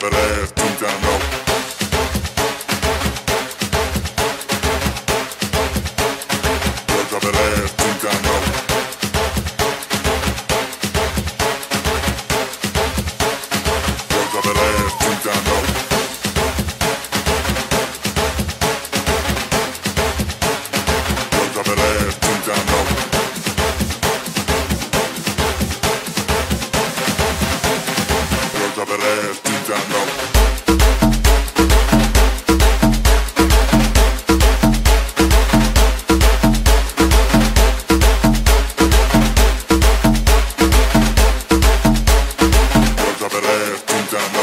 that ass two times. correr,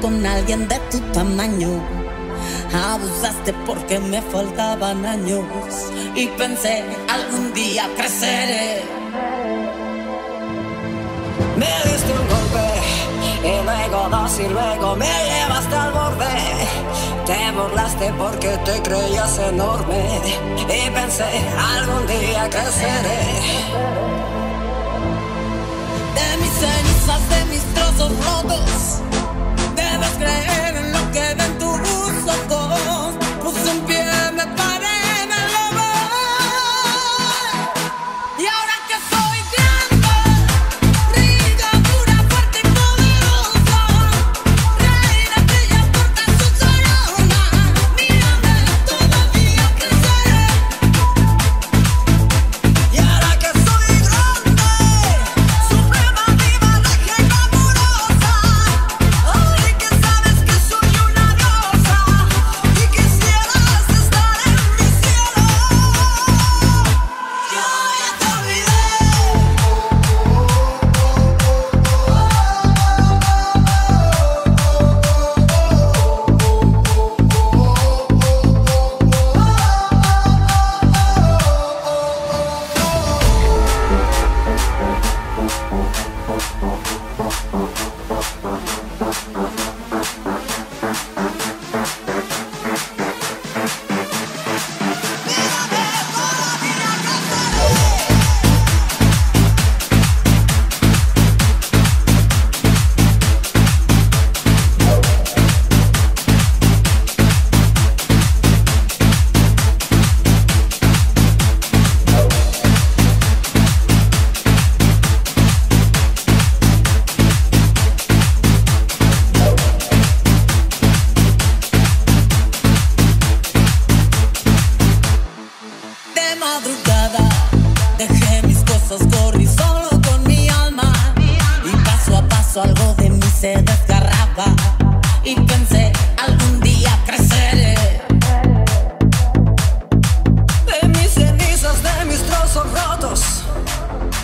con alguien de tu tamaño. Abusaste porque me faltaban años y pensé algún día creceré. Me diste un golpe y luego dos y luego me llevaste al borde. Te burlaste porque te creías enorme y pensé algún día creceré. De mis cenizas, de mis trozos rotos, creer en lo que ven tus ojos. Puse un pie, se desgarraba y pensé algún día creceré. De mis cenizas, de mis trozos rotos,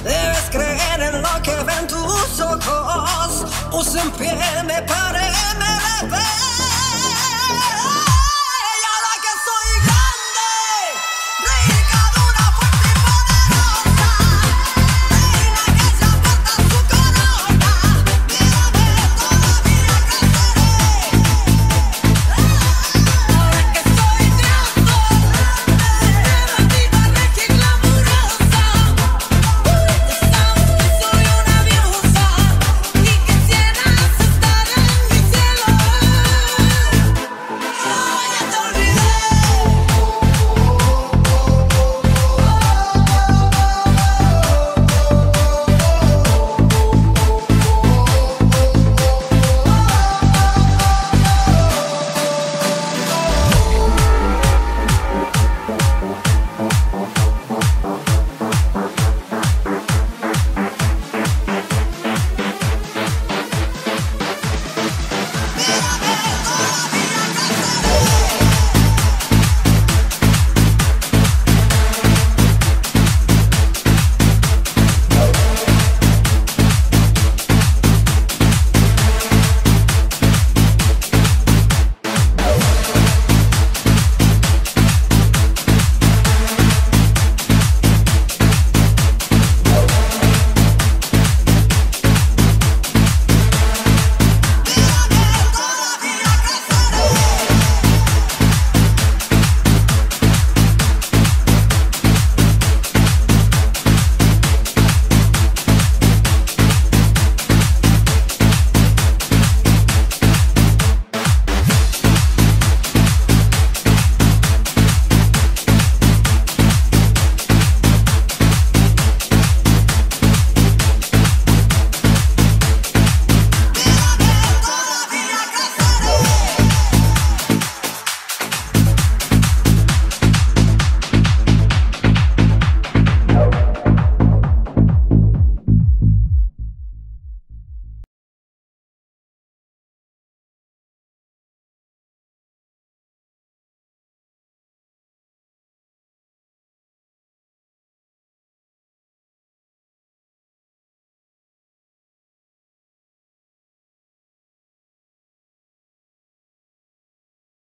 debes creer en lo que ven tus ojos. Puse en pie, me paré, me levé.